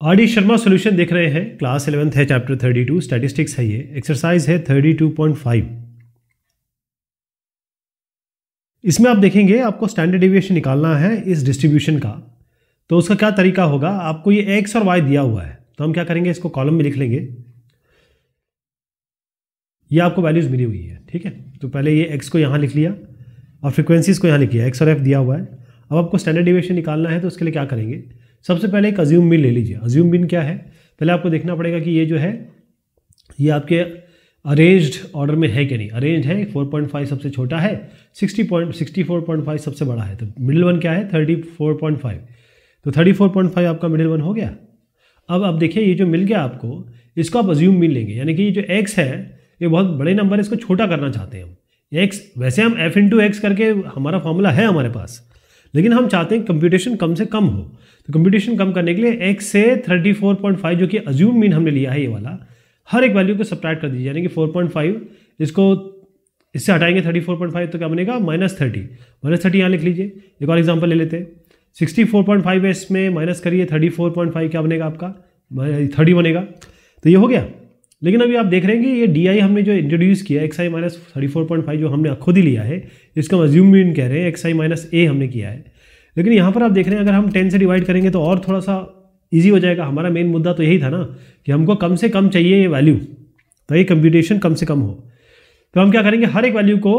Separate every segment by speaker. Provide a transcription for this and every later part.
Speaker 1: R D Sharma solution देख रहे हैं। क्लास इलेवंथ है चैप्टर थर्टी टू स्टैटिस्टिक्स है ये। एक्सरसाइज है थर्टी टू पॉइंट फाइव इसमें आप देखेंगे, आपको स्टैंडर्ड डिविएशन निकालना है इस डिस्ट्रीब्यूशन का। तो उसका क्या तरीका होगा? आपको ये एक्स और वाई दिया हुआ है। तो हम क्या करेंगे? इसको कॉलम में लिख लेंगे। ये आपको वैल्यूज़ मिली हुई है, ठीक है? तो पहले ये एक्स को यहाँ लिख लिया और फ्रिक्वेंसीज को यहाँ लिख लिया। एक्स और एफ़ दिया हुआ है। अब आपको स्टैंडर्ड डिविएशन निकालना है तो उसके लिए क्या करेंगे? सबसे पहले एक अज्यूम बिन ले लीजिए। अज्यूम बिन क्या है? पहले आपको देखना पड़ेगा कि ये जो है, ये आपके अरेंज्ड ऑर्डर में है कि नहीं। अरेंज है 4.5 सबसे छोटा है 60 पॉइंट सिक्सटी सबसे बड़ा है। तो मिडिल वन क्या है? 34.5 तो 34.5 आपका मिडिल वन हो गया। अब आप देखिए, ये जो मिल गया आपको, इसको आप अज्यूम बिन लेंगे। यानी कि ये जो एक्स है, ये बहुत बड़े नंबर है, इसको छोटा करना चाहते हैं हम। एक्स वैसे हम एफ़ इंटू एक्स करके हमारा फॉर्मूला है हमारे पास। लेकिन हम चाहते हैं कंप्यूटेशन कम से कम हो। तो कंप्यूटेशन कम करने के लिए एक्स से 34.5 जो कि अज्यूम मीन हमने लिया है ये वाला, हर एक वैल्यू को सब्ट्रैक्ट कर दीजिए, यानी कि 4.5 इसको इससे हटाएँगे 34.5 तो क्या बनेगा? माइनस थर्टी माइनस थर्टी यहाँ लिख लीजिए। एक और एग्ज़ाम्पल ले लेते। हैं सिक्सटी फोर पॉइंट फाइव है इसमें माइनस करिए थर्टी फोर पॉइंट फाइव क्या बनेगा आपका? थर्टी बनेगा। तो ये हो गया। लेकिन अभी आप देख रहे हैं कि ये डी आई हमने जो इंट्रोड्यूस किया X I minus thirty four point five जो हमने खुद ही लिया है, इसका अज्यूम मीन कह रहे हैं एक्स आई माइनस ए हमने किया है। लेकिन यहाँ पर आप देख रहे हैं, अगर हम टेन से डिवाइड करेंगे तो और थोड़ा सा ईजी हो जाएगा। हमारा मेन मुद्दा तो यही था ना, कि हमको कम से कम चाहिए ये वैल्यू तो ये कंप्यूटेशन कम से कम हो। तो हम क्या करेंगे, हर एक वैल्यू को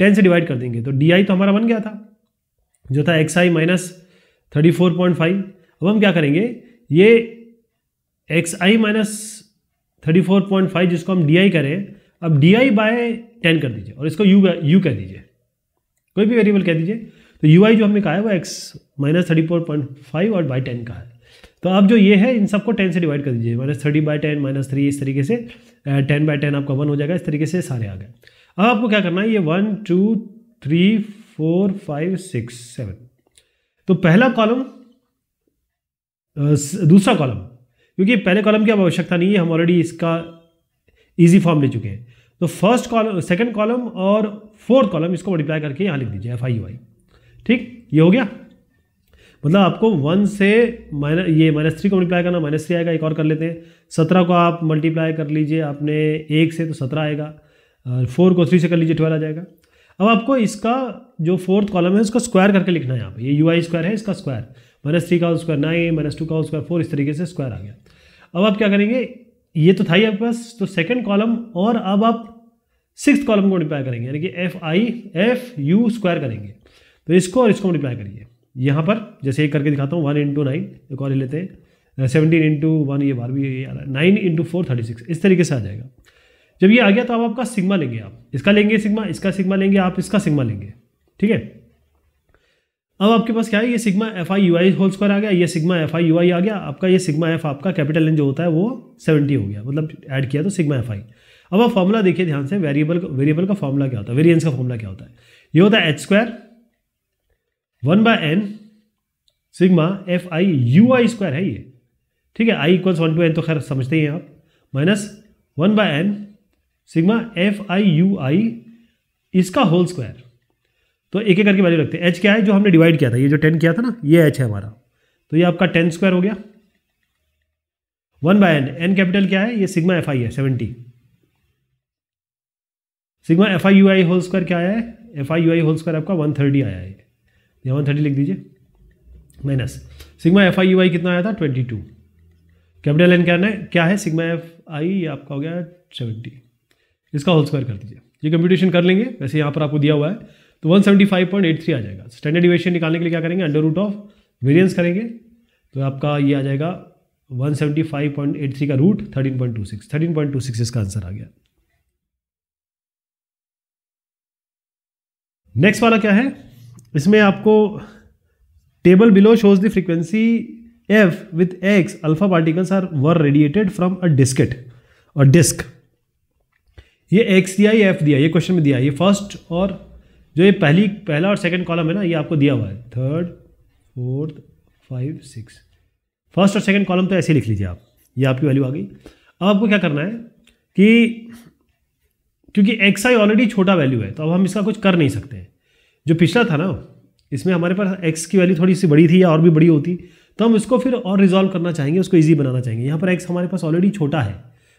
Speaker 1: टेन से डिवाइड कर देंगे। तो डी आई तो हमारा बन गया था, जो था X I minus thirty four point five अब हम क्या करेंगे, ये X I minus thirty four point five जिसको हम डी आई करें, अब डी आई बाय टेन कर दीजिए और इसको यू यू कह दीजिए। कोई भी वेरिएबल कह दीजिए। तो यू आई जो हमने कहा है वो X minus thirty four point five और बाई टेन का है। तो अब जो ये है, इन सबको टेन से डिवाइड कर दीजिए। Minus thirty by ten minus three इस तरीके से टेन बाई टेन आपका वन हो जाएगा। इस तरीके से सारे आ गए। अब आपको क्या करना है, ये one two three four five six seven तो पहला कॉलम दूसरा कॉलम क्योंकि पहले कॉलम की अब आवश्यकता नहीं है, हम ऑलरेडी इसका इजी फॉर्म ले चुके हैं। तो फ़र्स्ट कॉलम सेकंड कॉलम और फोर्थ कॉलम इसको मल्टीप्लाई करके यहाँ लिख दीजिए एफ़ आई आई ठीक? ये हो गया? मतलब आपको वन से माइनस ये माइनस थ्री को मल्टीप्लाई करना माइनस थ्री आएगा, एक और कर लेते हैं। सत्रह को आप मल्टीप्लाई कर लीजिए, आपने एक से तो सत्रह आएगा फोर को थ्री से कर लीजिए ट्वेल्व आ जाएगा। अब आपको इसका जो फोर्थ कॉलम है, उसका स्क्वायर करके लिखना है यहाँ पे। ये यू आई स्क्वायर है, इसका स्क्वायर माइनस थ्री का स्क्वायर नाइन, माइनस टू का स्क्वायर फोर, इस तरीके से स्क्वायर आ गया। अब आप क्या करेंगे? ये तो था ही आपके पास तो सेकेंड कॉलम और अब आप सिक्स कॉलम को मल्टीप्लाई करेंगे, यानी कि F I F U square करेंगे। तो इसको और इसको मल्टीप्लाई करिए। यहाँ पर, जैसे एक करके दिखाता हूँ वन इंटू नाइन एक और लेते हैं। सेवनटीन इंटू वन ये बार भी आ रहा है। Nine into four thirty six इस तरीके से आ जाएगा। जब ये आ गया तो अब आपका सिग्मा लेंगे आप। इसका लेंगे सिग्मा इसका सिग्मा लेंगे आप, इसका सिग्मा लेंगे। ठीक है? अब आपके पास क्या है? ये sigma F I U I whole square आ गया, ये sigma F I U I आ गया, आपका ये सिग्मा एफ़ आपका कैपिटल एन जो होता है वो सेवेंटी हो गया मतलब ऐड किया तो सिग्मा एफ़ आई अब आप फॉर्मूला देखिए ध्यान से वेरिएबल वेरिएबल का फॉर्मूला क्या होता है? वेरियंस का फॉर्मूला क्या होता है? ये होता है H square one by N sigma F I U I square है ये। ठीक है? I equals one two N तो खैर समझते हैं आप। Minus one by N sigma F I U I इसका होल स्क्वायर तो एक एक करके वैल्यू रखते हैं। एच क्या है? जो हमने डिवाइड किया था, ये जो टेन किया था ना, ये एच है हमारा। तो ये आपका टेन स्क्वायर हो गया। One by N N capital क्या है? ये सिग्मा एफ़ आई है seventy sigma F I U I whole square क्या आया है? F I U I whole square आपका वन थर्टी आया है। यहाँ वन थर्टी लिख दीजिए। Minus sigma F I U I कितना आया था? ट्वेंटी टू कैपिटल एन क्या है क्या है? सिग्मा एफ़ आई ये आपका हो गया सेवेंटी इसका होल स्क्वायर कर दीजिए। ये कंप्यूटेशन कर लेंगे। वैसे यहाँ पर आपको दिया हुआ है। तो one seventy five point eight three आ जाएगा। स्टैंडर्ड डिवेशन निकालने के लिए क्या करेंगे? अंडर रूट ऑफ़ वेरियंस करेंगे। तो आपका ये आ जाएगा one seventy five point eight three का root thirteen point two six thirteen point two six इसका आंसर आ गया। नेक्स्ट वाला क्या है? इसमें आपको table below shows the frequency F with X alpha particles are were radiated from a diskette और डिस्क ये एक्स दिया, ये एफ़ दिया, ये क्वेश्चन में दिया। ये फ़र्स्ट और जो ये पहली, पहला और सेकंड कॉलम है ना, ये आपको दिया हुआ है। Third fourth five six first और सेकंड कॉलम तो ऐसे लिख लीजिए आप। ये आपकी वैल्यू आ गई। अब आपको क्या करना है कि, क्योंकि एक्स आई ऑलरेडी छोटा वैल्यू है तो अब हम इसका कुछ कर नहीं सकते। जो पिछला था ना, इसमें हमारे पास एक्स की वैल्यू थोड़ी सी बड़ी थी या और भी बड़ी होती तो हम इसको फिर और रिजॉल्व करना चाहेंगे, उसको ईजी बनाना चाहेंगे। यहाँ पर एक्स हमारे पास ऑलरेडी छोटा है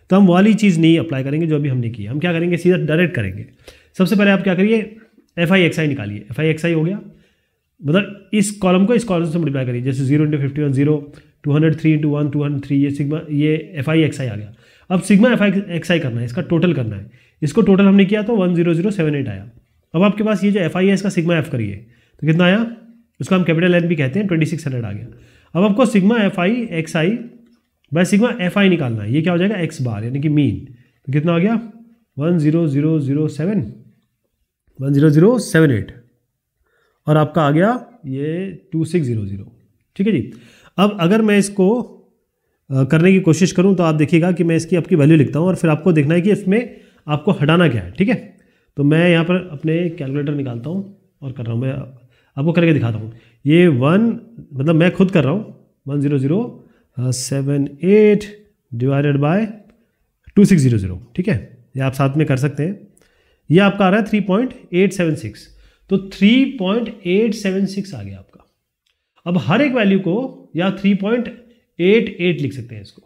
Speaker 1: तो हम वाली चीज़ नहीं अप्लाई करेंगे जो अभी हमने की हम क्या करेंगे? सीधा डायरेक्ट करेंगे। सबसे पहले आप क्या करिए एफ़ आई एक्स आई निकालिए। एफ़ आई एक्स आई हो गया। मतलब इस कॉलम को इस कॉलम से मल्टीप्लाई करिए। जैसे zero into fifty one zero two hundred three into one two hundred three ये सिग्मा ये एफ़ आई एक्स आई आ गया। अब sigma F I X I करना है, इसका टोटल करना है। इसको टोटल हमने किया तो one zero zero seven eight आया। अब आपके पास ये जो एफ़ आई है इसका सिग्मा एफ़ करिए तो कितना आया? उसको हम कैपिटल एन भी कहते हैं ट्वेंटी सिक्स हंड्रेड आ गया। अब आपको sigma F I X I by sigma F I निकालना है। ये क्या हो जाएगा? एक्स बार यानी कि मीन तो कितना हो गया? One zero zero zero seven one zero zero seven eight. और आपका आ गया ये टू सिक्स ज़ीरो ज़ीरो। ठीक है जी? अब अगर मैं इसको करने की कोशिश करूँ तो आप देखिएगा कि मैं इसकी आपकी वैल्यू लिखता हूँ और फिर आपको देखना है कि इसमें आपको हटाना क्या है। ठीक है? तो मैं यहाँ पर अपने कैलकुलेटर निकालता हूँ और कर रहा हूँ। मैं आपको करके दिखाता हूँ। ये वन मतलब मैं खुद कर रहा हूँ। One zero zero seven eight divided by two six zero zero. ठीक है? ये आप साथ में कर सकते हैं। ये आपका आ रहा है three point eight seven six तो three point eight seven six आ गया आपका। अब हर एक वैल्यू को या थ्री पॉइंट एट एट लिख सकते हैं इसको।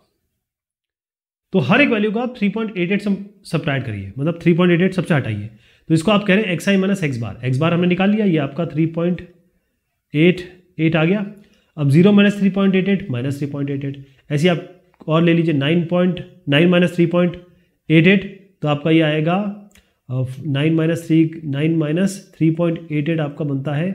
Speaker 1: तो हर एक वैल्यू को आप three point eight eight subtract करिए। मतलब थ्री पॉइंट एट एट सबसे हटाइए। तो इसको आप कह रहे हैं X I minus X bar X bar हमने निकाल लिया, ये आपका थ्री पॉइंट एट एट आ गया। अब zero minus three point eight eight minus three point eight eight ऐसे आप और ले लीजिए nine point nine minus three point eight eight तो आपका ये आएगा nine minus three nine minus three point eight eight आपका बनता है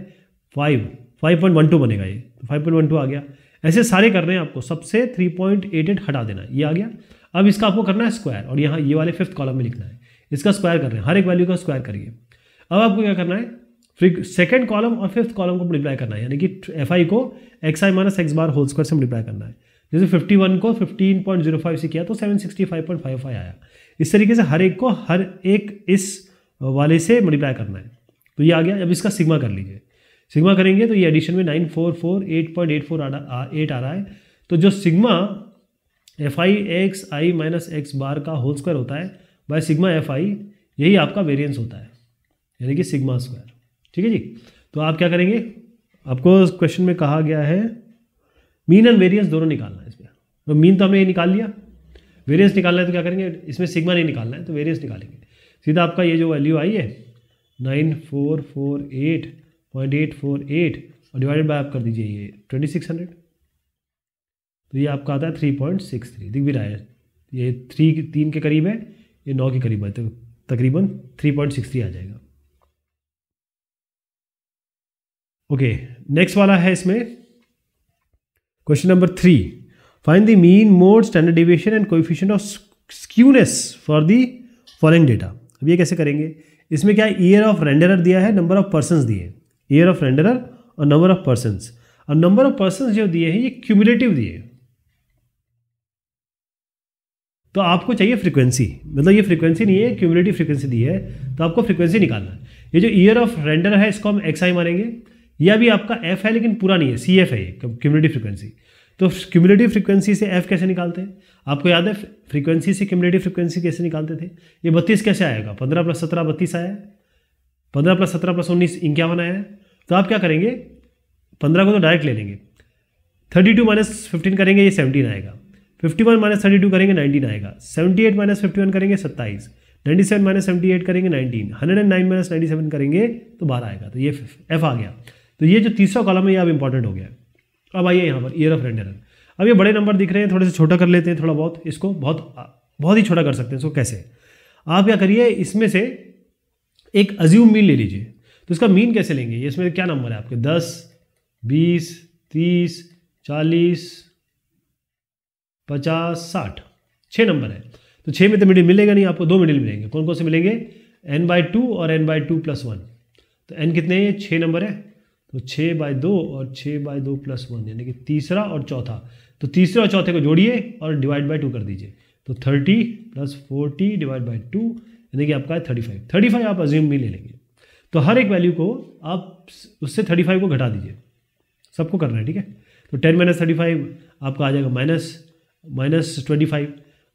Speaker 1: five five point one two बनेगा ये। तो फाइव पॉइंट वन टू आ गया। ऐसे सारे कर रहे हैं आपको। सबसे थ्री पॉइंट एट एट हटा देना। ये आ गया। अब इसका आपको करना है स्क्वायर और यहाँ ये वाले फिफ्थ कॉलम में लिखना है। इसका स्क्वायर कर रहे हैं। हर एक वैल्यू का स्क्वायर करिए। अब आपको क्या करना है? फिर सेकंड कॉलम और फिफ्थ कॉलम को मल्टीप्लाई करना है। यानी कि एफ़ आई को X I minus X bar whole square से मल्टीप्लाई करना है। जैसे फिफ्टी वन को फिफ्टीन पॉइंट ज़ीरो फाइव से किया तो seven sixty five point five five आया। इस तरीके से हर एक को हर एक इस वाले से मल्टीप्लाई करना है। तो ये आ गया, अब इसका सिग्मा कर लीजिए। सिग्मा करेंगे तो ये एडिशन में नाइन एट फोर एट आ रहा है। तो जो sigma F I X I minus X bar का होल स्क्वायर होता है बाय सिग्मा एफ़ आई यही आपका वेरिएंस होता है। यानी कि सिग्मा स्क्वायर ठीक है जी? तो आप क्या करेंगे? आपको क्वेश्चन में कहा गया है मीन एंड वेरियंस दोनों निकालना है इसमें। तो मीन तो हमने ये निकाल लिया। वेरियंस निकालना है तो क्या करेंगे? इसमें सिग्मा नहीं निकालना है तो वेरियंस निकालेंगे। सीधा आपका ये जो वैल्यू आई है nine four four eight point eight four eight और डिवाइडेड बाय आप कर दीजिए ये ट्वेंटी सिक्स हंड्रेड तो ये आपका आता है थ्री पॉइंट सिक्स थ्री दिख भी रहा है। ये थ्री तीन के करीब है, ये नौ के करीब है तो तकरीबन थ्री पॉइंट सिक्स थ्री आ जाएगा। ओके नेक्स्ट वाला है इसमें question number three find the mean mode standard deviation and coefficient of skewness for the following data अब ये कैसे करेंगे? इसमें क्या ईयर ऑफ़ रेंडरर दिया है? नंबर ऑफ़ पर्सन दिए ईयर ऑफ़ रेंडरर और नंबर ऑफ़ पर्सन और नंबर ऑफ़ पर्सन जो दिए हैं, ये क्यूमुलेटिव दिए तो आपको चाहिए फ्रीक्वेंसी मतलब ये फ्रीक्वेंसी नहीं है क्यूमुलेटिव फ्रीक्वेंसी दी है। तो आपको फ्रीक्वेंसी निकालना है। ये जो ईयर ऑफ़ रेंडर है, इसको हम एक्स आई मारेंगे। यह भी आपका एफ़ है, लेकिन पूरा नहीं है। सी एफ़ है ये क्यूमुलेटिव फ्रीक्वेंसी तो क्यूमुलेटिव फ्रिक्वेंसी से एफ़ कैसे निकालते हैं? आपको याद है फ्रीक्वेंसी से क्यूमुलेटिव फ्रिक्वेंसी कैसे निकालते थे? ये बत्तीस कैसे आएगा? पंद्रह प्लस सत्रह बत्तीस आया। पंद्रह प्लस सत्रह प्लस उन्नीस इक्यावन आया। तो आप क्या करेंगे? पंद्रह को तो डायरेक्ट ले लेंगे। थर्टी टू माइनस फिफ्टीन करेंगे, ये सेवनटीन आएगा। Fifty one minus thirty two करेंगे नाइनटीन आएगा। Seventy eight minus fifty one करेंगे, सत्ताईस। Ninety seven minus seventy eight करेंगे nineteen hundred and nine minus ninety seven करेंगे तो बारह आएगा। तो ये एफ़ आ गया। तो ये जो तीसरा कॉलम है, ये अब इंपॉर्टेंट हो गया है। अब आइए यहाँ पर ईयर ऑफ़ रेंडर अब ये बड़े नंबर दिख रहे हैं, थोड़े से छोटा कर लेते हैं, थोड़ा बहुत, इसको बहुत बहुत ही छोटा कर सकते हैं, इसको कैसे? आप क्या करिए, इसमें से एक अज्यूम मीन ले लीजिए। तो इसका मीन कैसे लेंगे? इसमें क्या नंबर है आपके? दस, बीस, तीस, चालीस, पचास, साठ। छः नंबर है। तो छः में तो मिडिल मिलेगा नहीं आपको, दो मिडिल मिलेंगे। कौन कौन से मिलेंगे? एन बाई टू और N by two plus one तो एन कितने हैं? छः नंबर है। तो छः बाय दो और छः बाई दो प्लस वन यानी कि तीसरा और चौथा। तो तीसरे और चौथे को जोड़िए और डिवाइड बाई टू कर दीजिए। तो thirty plus forty divide by two यानी कि आपका है थर्टी फाइव थर्टी फाइव आप अज्यूम भी ले लेंगे। तो हर एक वैल्यू को आप उससे थर्टी फाइव को घटा दीजिए। सबको करना है, ठीक है? तो टेन माइनस थर्टी फाइव आपका आ जाएगा minus minus twenty five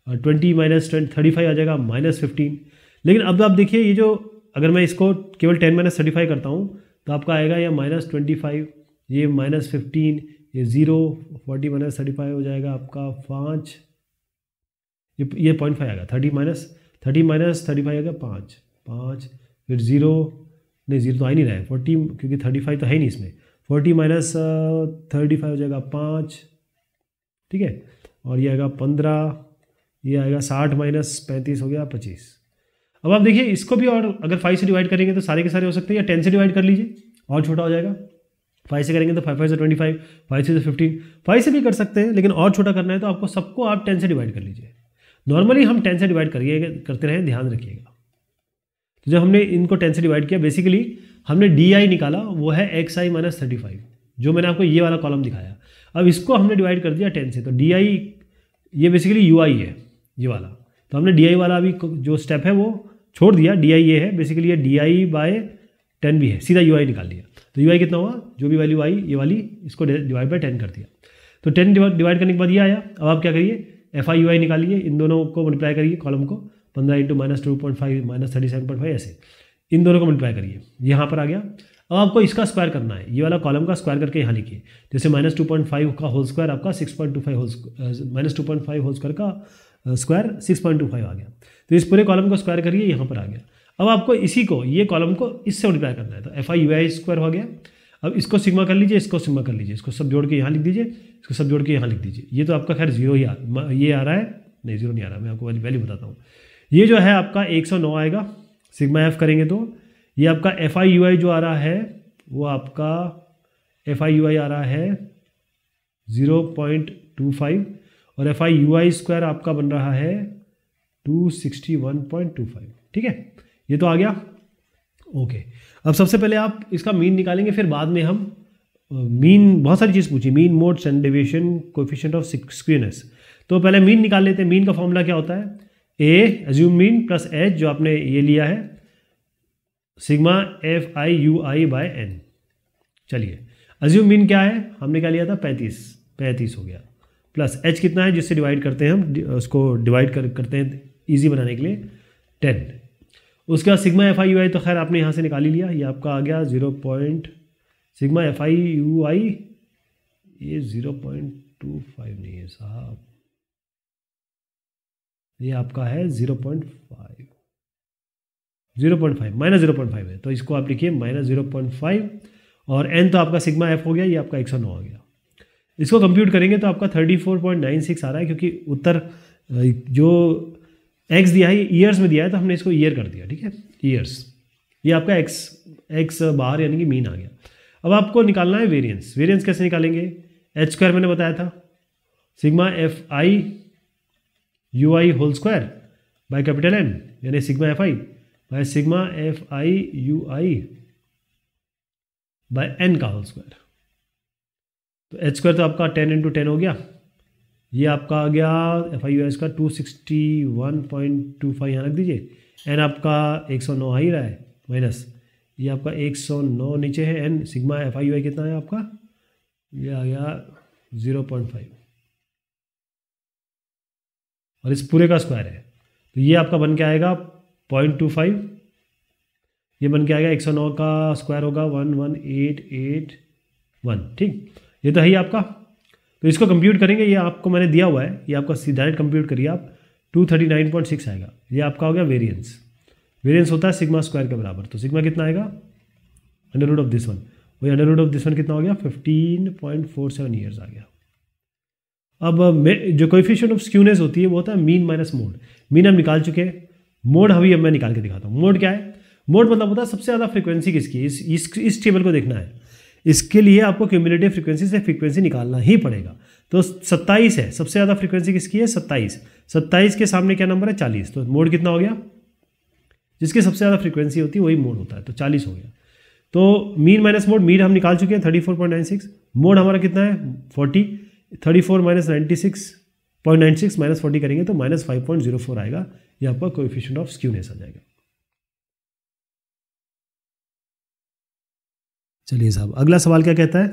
Speaker 1: twenty minus thirty five आ जाएगा माइनस फिफ्टीन लेकिन अब आप देखिए, ये जो अगर मैं इसको केवल टेन माइनस थर्टी फाइव करता हूँ तो आपका आएगा यह माइनस ट्वेंटी फाइव ये माइनस फिफ्टीन ये zero forty minus thirty five हो जाएगा आपका पाँच। ये ये पॉइंट फाइव आएगा thirty minus thirty minus thirty five आएगा पाँच। पाँच, फिर ज़ीरो नहीं ज़ीरो तो आ ही नहीं रहा है फोर्टी क्योंकि थर्टी फाइव तो है नहीं इसमें। फोर्टी माइनस थर्टी फाइव हो जाएगा पाँच, ठीक है? और ये आएगा पंद्रह, ये आएगा साठ माइनस पैंतीस हो गया पच्चीस। अब आप देखिए, इसको भी और अगर फाइव से डिवाइड करेंगे तो सारे के सारे हो सकते हैं, या टेन से डिवाइड कर लीजिए, और छोटा हो जाएगा। फाइव से करेंगे तो फाइव फाइव से ट्वेंटी फाइव फाइव से फिफ्टीन फाइव से भी कर सकते हैं, लेकिन और छोटा करना है तो आपको सबको आप टेन से डिवाइड कर लीजिए। नॉर्मली हम टेन से डिवाइड करिए, करते रहें, ध्यान रखिएगा। तो जब हमने इनको टेन से डिवाइड किया बेसिकली हमने डी आई निकाला, वो है X I minus thirty five जो मैंने आपको ये वाला कॉलम दिखाया। अब इसको हमने डिवाइड कर दिया टेन से तो डी आई ये बेसिकली यू आई है, ये वाला। तो हमने डी आई वाला अभी जो स्टेप है वो छोड़ दिया डी आई ये है बेसिकली ये डी आई बाय टेन भी है, सीधा यू आई निकाल लिया तो यू आई कितना हुआ? जो भी वैल्यू आई, ये वाली इसको डिवाइड बाई टेन कर दिया। तो टेन डिवाइड करने के बाद ये आया, अब आप क्या करिए? एफ़ आई यू आई निकालिए, इन दोनों को मल्टीप्लाई करिए कॉलम को, पंद्रह into minus two point five minus thirty seven point five ऐसे। इन दोनों को मल्टीप्लाई करिए, यहाँ पर आ गया। अब आपको इसका स्क्वायर करना है, ये वाला कॉलम का स्क्वायर करके यहाँ लिखिए। जैसे माइनस टू पॉइंट फाइव का होल स्क्वायर आपका six point two five whole minus two point five whole square का square six point two five आ गया। तो इस पूरे कॉलम को स्क्वायर करिए, यहाँ पर आ गया। अब आपको इसी को, ये कॉलम को इससे मल्टीप्लाई करना है। तो F I U I square हो गया। अब इसको सिग्मा कर लीजिए, इसको सिग्मा कर लीजिए। इसको सब जोड़ के यहाँ लिख दीजिए, इसको सब जोड़ के यहाँ लिख दीजिए। ये तो आपका खैर ज़ीरो ही आ ये आ रहा है। नहीं ज़ीरो नहीं आ रहा। मैं आपको वैल्यू बताता हूँ। ये जो है आपका 109 आएगा। सिग्मा एफ़ करेंगे तो ये आपका एफ़ आई यू आई जो आ रहा है, वो आपका एफ़ आई यू आई आ रहा है ज़ीरो पॉइंट टू फाइव और F I U I square आपका बन रहा है two sixty one point two five ठीक है? ये तो आ गया। ओके अब सबसे पहले आप इसका मीन निकालेंगे, फिर बाद में हम मीन बहुत सारी चीज़ पूछी। Mean mode and deviation coefficient of skewness तो पहले मीन निकाल लेते हैं। मीन का फॉर्मूला क्या होता है? A assume mean plus H जो आपने ये लिया है sigma F I U I by N चलिए। अज्यूम मीन क्या है? हमने क्या लिया था? पैंतीस। पैंतीस हो गया। प्लस एच कितना है जिससे डिवाइड करते हैं हम उसको डिवाइड कर, करते हैं ईजी बनाने के लिए टेन। उसके बाद sigma F I U I तो खैर आपने यहाँ से निकाल ही लिया। ये आपका आ गया zero point sigma F I U I. ये ज़ीरो पॉइंट टू फाइव नहीं है साहब। ये आपका है zero point five. Zero point five, minus zero point five है। तो इसको आप लिखिए माइनस ज़ीरो पॉइंट फाइव। और एन तो आपका सिग्मा एफ़ हो गया, ये आपका एक सौ नौ आ गया। इसको कंप्यूट करेंगे तो आपका thirty four point nine six आ रहा है, क्योंकि उत्तर जो एक्स दिया है ईयर्स में दिया है तो हमने इसको ईयर कर दिया, ठीक है? ईयर्स ये आपका एक्स एक्स बाहर यानी कि मीन आ गया। अब आपको निकालना है वेरिएंस वेरिएंस कैसे निकालेंगे? एच स्क्वायर मैंने बताया था। Sigma F I U I whole square by capital N यानी sigma F I by sigma F I U I by N का होल स्क्वायर तो एच स्क्वायर तो आपका टेन इंटू टेन हो गया। ये आपका आ गया एफ़ आई यू एस का two sixty one point two five यहाँ रख दीजिए। एन आपका एक सौ नौ आ ही रहा है माइनस ये आपका एक सौ नौ नीचे है N sigma F I U I कितना है आपका? ये आ गया ज़ीरो पॉइंट फाइव और इस पूरे का स्क्वायर है। तो ये आपका बन के आएगा पॉइंट टू फाइव ये बन के आएगा एक सौ नौ का स्क्वायर होगा one one eight eight one ठीक? ये तो है ही आपका। तो इसको कंप्यूट करेंगे, ये आपको मैंने दिया हुआ है। ये आपका डायरेक्ट कंप्यूट करिए आप। Two thirty nine point six आएगा। ये आपका हो गया वेरियंस वेरियंस होता है सिग्मा स्क्वायर के बराबर। तो सिग्मा कितना आएगा? Under root of this one वही under root of this one कितना हो गया? Fifteen point four seven years आ गया। अब जो कोफिशियंट ऑफ़ स्क्यूनेस होती है, वो होता है मीन माइनस मोड मीन हम निकाल चुके हैं। मोड अभी अब मैं निकाल के दिखाता हूँ। मोड क्या है? मोड मतलब होता है सबसे ज़्यादा फ्रिक्वेंसी किसकी इस इस इस टेबल को देखना है। इसके लिए आपको क्यूमुलेटिव फ्रीक्वेंसी से फ्रीक्वेंसी निकालना ही पड़ेगा। तो सत्ताईस है, सबसे ज़्यादा फ्रीक्वेंसी किसकी है? सत्ताईस। सत्ताईस के सामने क्या नंबर है? चालीस। तो मोड कितना हो गया? जिसकी सबसे ज़्यादा फ्रीक्वेंसी होती है, वही मोड होता है। तो चालीस हो गया। तो मीन माइनस मोड मीन हम निकाल चुके हैं thirty four point nine six mode हमारा कितना है? Forty thirty four minus ninety six point nine six minus forty करेंगे तो minus five point zero four आएगा। ये आपका कोएफिशिएंट ऑफ़ स्क्यूनेस आ जाएगा। चलिए साहब, अगला सवाल क्या कहता है?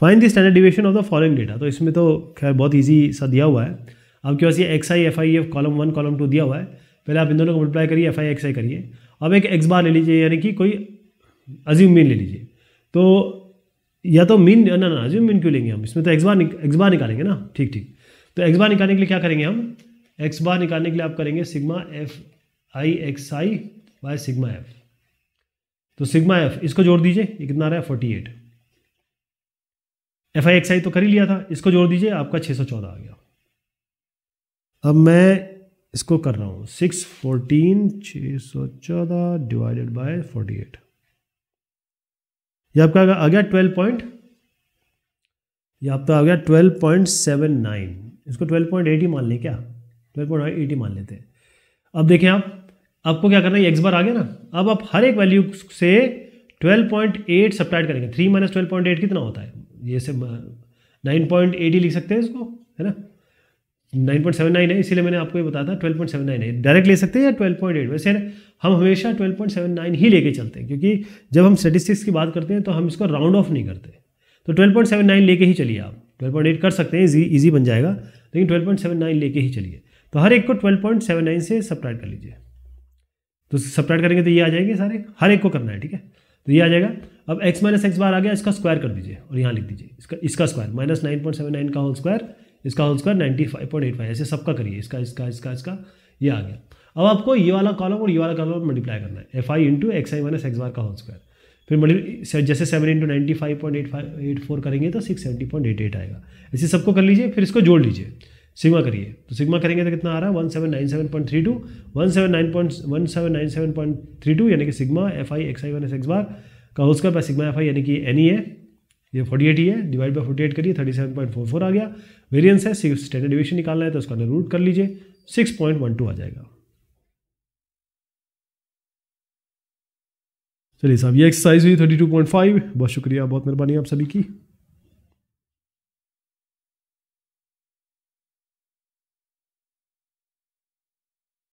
Speaker 1: Find the standard deviation of the following data तो इसमें तो खैर बहुत ईजी सा दिया हुआ है। आपके पास ये X I F I F column one column two दिया हुआ है? पहले आप इन दोनों को मल्टीप्लाई करिए एफ़ आई एक्स आई करिए। अब एक एक्स बार ले लीजिए, यानी कि कोई अजीम मीन ले लीजिए। तो या तो मीन ना ना अज्यूम मीन क्यों लेंगे हम? इसमें तो एक्स बार एक्स बार निकालेंगे ना? ठीक ठीक। तो एक्स बार निकालने के लिए क्या करेंगे हम? एक्स बार निकालने के लिए आप करेंगे sigma F I X I by sigma F तो सिग्मा एफ़, इसको जोड़ दीजिए, ये कितना आ रहा है? Forty eight F I X I तो कर ही लिया था, इसको जोड़ दीजिए, आपका छः सौ चौदह आ गया। अब मैं इसको कर रहा हूँ सिक्स फोर्टीन छः सौ चौदह डिवाइडेड बाय फोर्टी एट ये आपका आ गया ट्वेल्व पॉइंट ये आपका आ गया ट्वेल्व पॉइंट सेवन नाइन इसको ट्वेल्व पॉइंट एट ही मान लें क्या? ट्वेल्व पॉइंट एट ही मान लेते हैं। अब देखें आप आपको क्या करना है? एक्स बार आ गया ना? अब आप हर एक वैल्यू से ट्वेल्व पॉइंट एट सब्ट्रैक्ट करेंगे। थ्री माइनस ट्वेल्व कितना होता है? ये से नाइन पॉइंट ही लिख सकते हैं इसको, है ना? नाइन पॉइंट सेवन नाइन है, इसीलिए मैंने आपको ये बताया था ट्वेल्व पॉइंट सेवन नाइन है। डायरेक्ट ले सकते हैं या ट्वेल्व पॉइंट एट वैसे हम हमेशा ट्वेल्व पॉइंट सेवन नाइन ही लेके चलते हैं, क्योंकि जब हम स्टेटिस्टिक्स की बात करते हैं तो हम इसको राउंड ऑफ़ नहीं करते। तो ट्वेल्व पॉइंट सेवन नाइन लेके ही चलिए आप। ट्वेल्व पॉइंट एट कर सकते हैं ईजी बन जाएगा, लेकिन ट्वेल्व पॉइंट सेवन नाइन लेके ही चलिए। तो हर एक को ट्वेल्व पॉइंट सेवन नाइन से सब्ट्रैक्ट कर लीजिए। तो सब्ट्रैक्ट करेंगे तो ये आ जाएँगे सारे। हर एक को करना है, ठीक है? तो ये आ जाएगा। अब x माइनस एक्स बार आ गया, इसका स्क्वायर कर दीजिए और यहाँ लिख दीजिए। इसका इसका square minus nine point seven nine का होल स्क्वायर इसका whole square ninety five point eight five ऐसे सबका करिए। इसका इसका इसका इसका, ये आ गया। अब आपको ये वाला कॉलम और ये वाला कॉलम मल्टीप्लाई करना है। F I into X I minus X bar का होल स्क्वायर फिर मल्टी जैसे seven into ninety five point eight five eight four करेंगे तो six seventy point eight eight आएगा। ऐसे सबको कर लीजिए, फिर इसको जोड़ लीजिए। सिग्मा करिए। तो सिग्मा करेंगे तो कितना आ रहा है? One seven nine seven point three two one seven nine point one seven nine seven point three two यानी कि sigma F I X I one S X bar का whole square sigma F I यानी कि N E है ये forty eight ही है divide by forty eight करिए thirty seven point four four आ गया। वेरियंस है स्टैंडर्ड डिविशन निकालना है तो उसका रूट कर लीजिए सिक्स पॉइंट वन टू आ जाएगा। चलिए साहब, ये एक्सरसाइज हुई थर्टी टू पॉइंट फाइव। बहुत शुक्रिया, बहुत मेहरबानी आप सभी की।